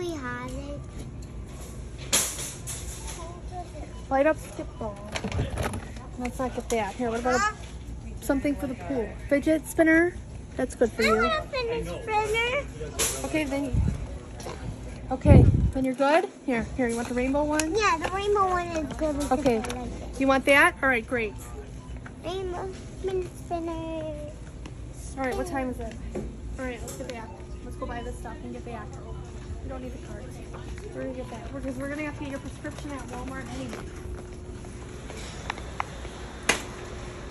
we have it. Light up skip ball. Let's not get that. Here, what about a, something for the pool? Fidget spinner? That's good for I you. want a finish spinner. Okay, then. Okay, then you're good. Here, here. You want the rainbow one? Yeah, the rainbow one is good. Okay. I like. You want that? All right, great. Rainbow spinner. All right, what time is it? All right, let's get back. Let's go buy this stuff and get back. We don't need the cards. We're gonna get that because we're gonna have to get your prescription at Walmart anyway.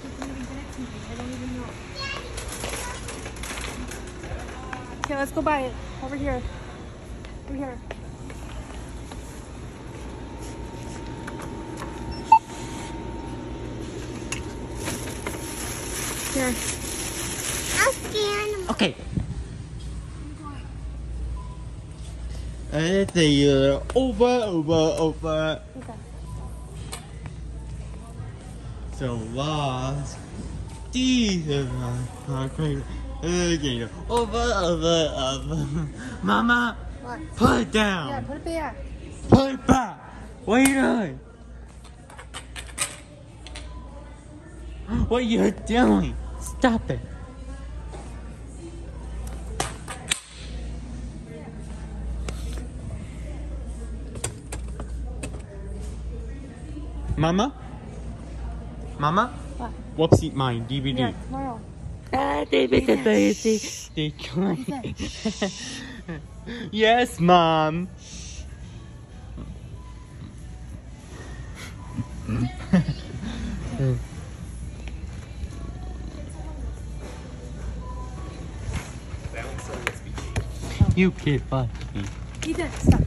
You can even get it to me. I don't even know. Okay, let's go buy it. Over here. Over here. Here. I'll scan. Okay. And the uh, over, over, over. Okay. So lost. These are crazy. Again, over, over, over. Mama, What? put it Yeah, down. put it back. Put it back. What are you doing? What are you doing? Stop it. Mama? Mama? What? Wubbzy mine. DVD. Yeah, tomorrow. Ah, they make it crazy. They trying. yes, mom. you kid, buddy. Ethan, stop.